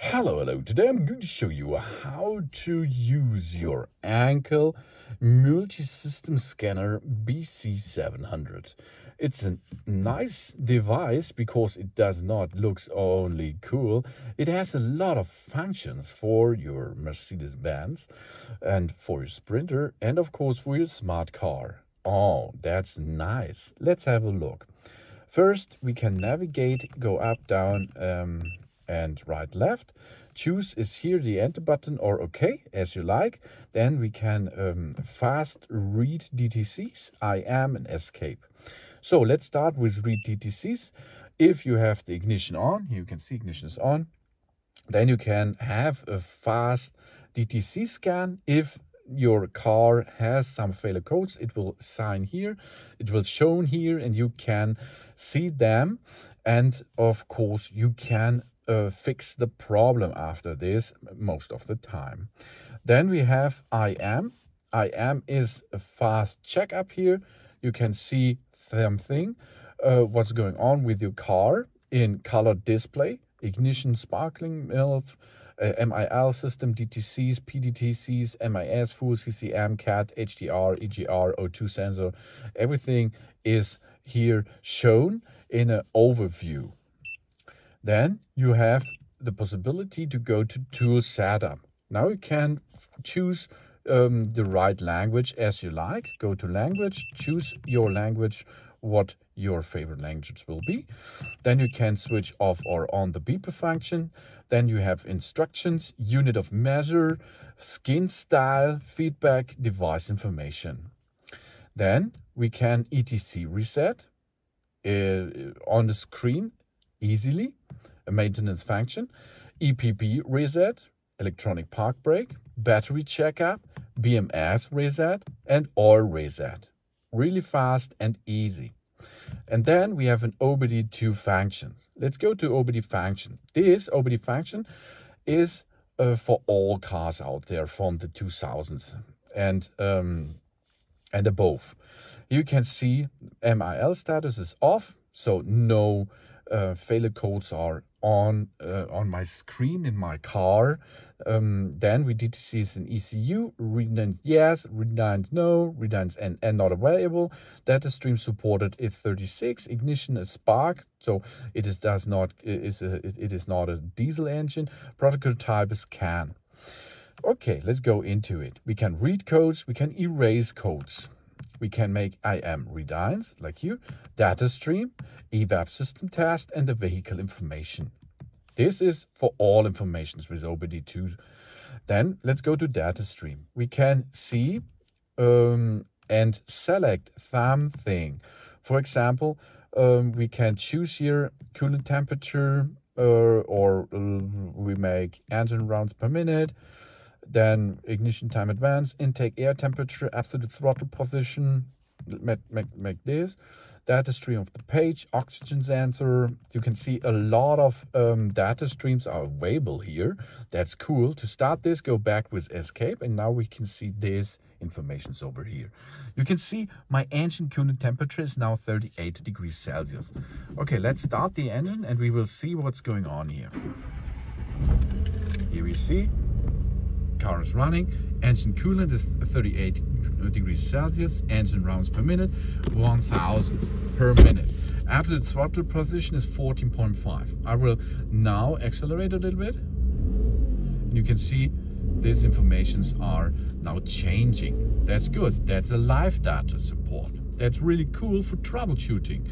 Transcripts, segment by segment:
Hello, hello. Today I'm going to show you how to use your Ancel multi-system scanner BZ700. It's a nice device because it does not look only cool. It has a lot of functions for your Mercedes-Benz and for your Sprinter and of course for your smart car. Oh, that's nice. Let's have a look. First, we can navigate, go up, down, um, and right left. Choose is here the enter button or OK as you like. Then we can um, fast read DTCs, I am and escape. So let's start with read DTCs. If you have the ignition on, you can see ignition is on. Then you can have a fast DTC scan. If your car has some failure codes, it will sign here, it will shown here, and you can see them. And of course, you can uh, fix the problem after this most of the time. Then we have I am. I am is a fast checkup here. You can see something, uh, what's going on with your car in color display, ignition, sparkling, MILF, uh, MIL system, DTCs, PDTCs, MIS, full CCM, CAT, HDR, EGR, O2 sensor. Everything is here shown in an overview. Then you have the possibility to go to tool setup. Now you can choose um, the right language as you like. Go to language, choose your language, what your favorite language will be. Then you can switch off or on the beeper function. Then you have instructions, unit of measure, skin style, feedback, device information. Then we can ETC reset uh, on the screen easily, a maintenance function, EPB reset, electronic park brake, battery checkup, BMS reset, and oil reset. Really fast and easy. And then we have an OBD2 function. Let's go to OBD function. This OBD function is uh, for all cars out there from the 2000s and um, and above. You can see MIL status is off, so no uh, failure codes are on uh, on my screen in my car. Um, then we did see an ECU, redundant yes, redundant no, redundant and, and not available. Data stream supported is 36, ignition is spark, so it is does not it is it is not a diesel engine. Protocol type is CAN. Okay, let's go into it. We can read codes, we can erase codes. We can make IM readines, like here, data stream, EVAP system test, and the vehicle information. This is for all informations with OBD2. Then let's go to data stream. We can see um, and select something. For example, um, we can choose here coolant temperature uh, or uh, we make engine rounds per minute then ignition time advance, intake air temperature, absolute throttle position, make, make, make this. Data stream of the page, oxygen sensor. You can see a lot of um, data streams are available here. That's cool. To start this, go back with escape and now we can see this informations over here. You can see my engine coolant temperature is now 38 degrees Celsius. Okay, let's start the engine and we will see what's going on here. Here we see car is running. Engine coolant is 38 degrees Celsius. Engine rounds per minute, 1000 per minute. Absolute throttle position is 14.5. I will now accelerate a little bit. And you can see these informations are now changing. That's good. That's a live data support. That's really cool for troubleshooting.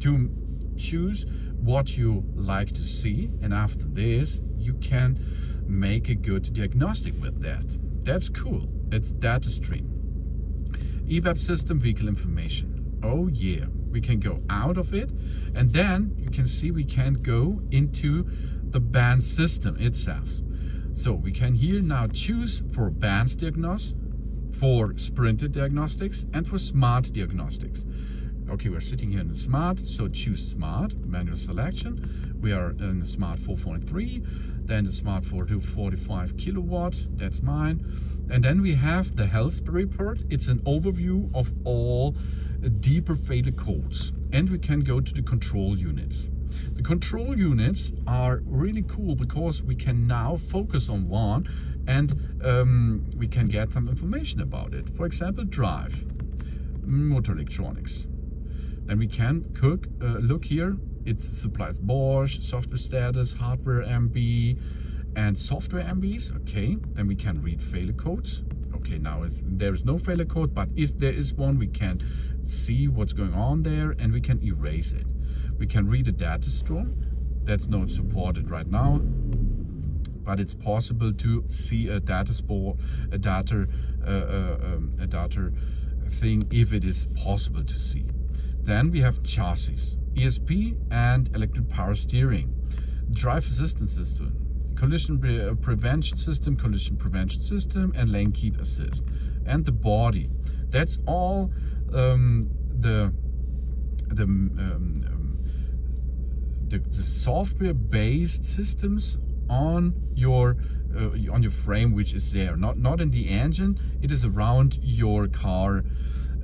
To choose what you like to see and after this you can make a good diagnostic with that. That's cool. It's data stream. EVAP system vehicle information. Oh yeah, we can go out of it and then you can see we can go into the Benz system itself. So we can here now choose for Benz diagnosis, for sprinter diagnostics and for smart diagnostics. Okay, we're sitting here in the smart, so choose smart, manual selection. We are in the smart 4.3, then the smart 445 kilowatt, that's mine. And then we have the health report. It's an overview of all deeper failure codes. And we can go to the control units. The control units are really cool because we can now focus on one and um, we can get some information about it. For example, drive, motor electronics. Then we can cook, uh, look here, it supplies Bosch, software status, hardware MB, and software MBs. Okay, then we can read failure codes. Okay, now there is no failure code, but if there is one, we can see what's going on there and we can erase it. We can read a data store. That's not supported right now, but it's possible to see a data spore, a data, uh, uh, um, a data thing if it is possible to see. Then we have chassis, ESP and electric power steering, drive assistance system, collision pre uh, prevention system, collision prevention system, and lane keep assist. And the body. That's all um, the the, um, the, the software-based systems on your uh, on your frame, which is there, not not in the engine. It is around your car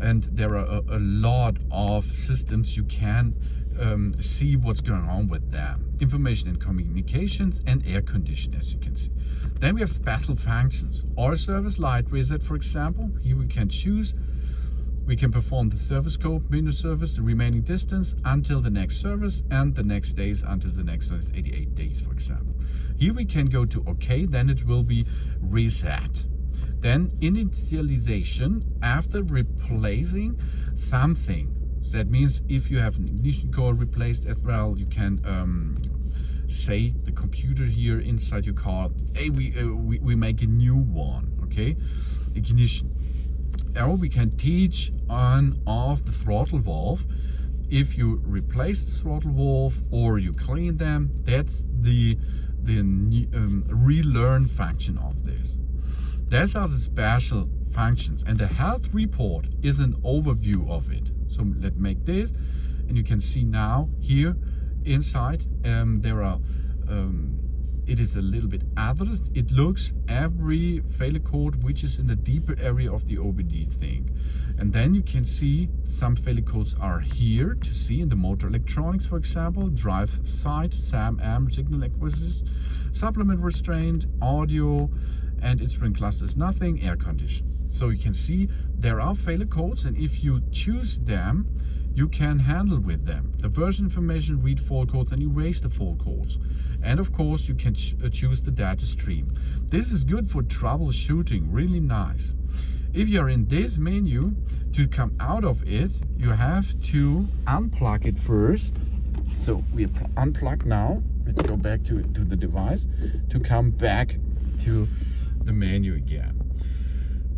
and there are a, a lot of systems you can um, see what's going on with them. Information and communications and air conditioning, as you can see. Then we have special functions. Our service light reset, for example. Here we can choose. We can perform the service scope, window service, the remaining distance until the next service and the next days until the next service, 88 days, for example. Here we can go to OK, then it will be reset. Then initialization after replacing something. That means if you have an ignition core replaced as well, you can um, say the computer here inside your car, hey, we, uh, we, we make a new one, okay? Ignition. Or we can teach on off the throttle valve. If you replace the throttle valve or you clean them, that's the, the um, relearn function of this. These are the special functions and the health report is an overview of it. So let's make this and you can see now here inside um, there are um, it is a little bit others. It looks every failure code which is in the deeper area of the OBD thing. And then you can see some failure codes are here to see in the motor electronics, for example, drive side, SAM-M, signal acquisition, supplement restraint, audio, and its ring cluster is nothing, air condition. So you can see there are failure codes and if you choose them, you can handle with them. The version information, read fault codes and erase the fault codes. And of course, you can ch uh, choose the data stream. This is good for troubleshooting, really nice. If you're in this menu, to come out of it, you have to unplug it first. So we unplug now. Let's go back to, to the device to come back to the menu again.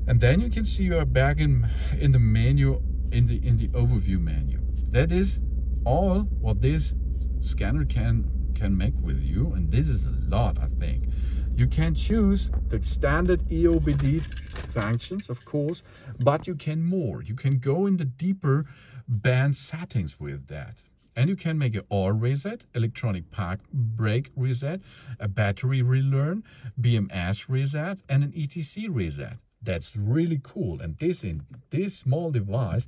And then you can see you are back in, in the menu, in the, in the overview menu. That is all what this scanner can, can make with you. And this is a lot, I think. You can choose the standard EOBD functions, of course, but you can more. You can go in the deeper band settings with that. And you can make an OR reset, electronic park brake reset, a battery relearn, BMS reset, and an ETC reset. That's really cool. And this in this small device,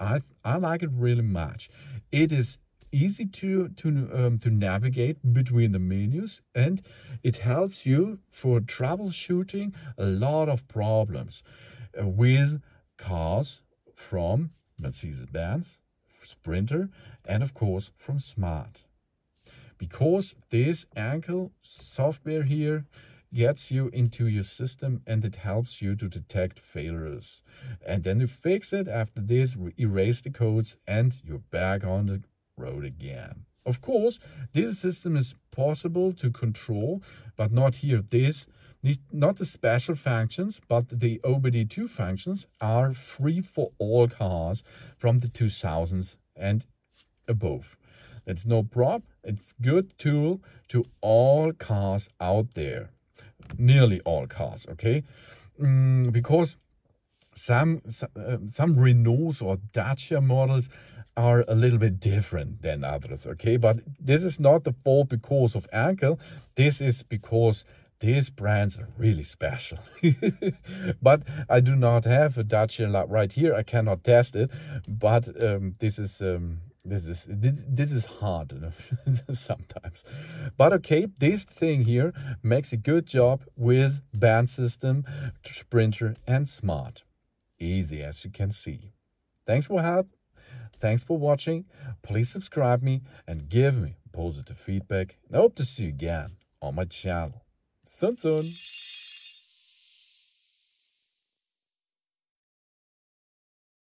I I like it really much. It is easy to to um, to navigate between the menus and it helps you for troubleshooting a lot of problems uh, with cars from Mercedes-Benz, Sprinter, and of course from Smart. Because this Ancel software here gets you into your system and it helps you to detect failures. And then you fix it after this, erase the codes and you're back on the road again. Of course, this system is possible to control, but not here. This, these, not the special functions, but the OBD2 functions are free for all cars from the 2000s and above. That's no prop. It's good tool to all cars out there. Nearly all cars, okay? Mm, because some uh, some Renaults or Dacia models are a little bit different than others, okay? But this is not the fault because of Ancel. This is because these brands are really special. but I do not have a Dacia right here. I cannot test it. But um, this is um, this is this, this is hard sometimes. But okay this thing here makes a good job with Benz system sprinter and smart. Easy as you can see. Thanks for help. Thanks for watching. Please subscribe me and give me positive feedback. And I hope to see you again on my channel Sun Sun.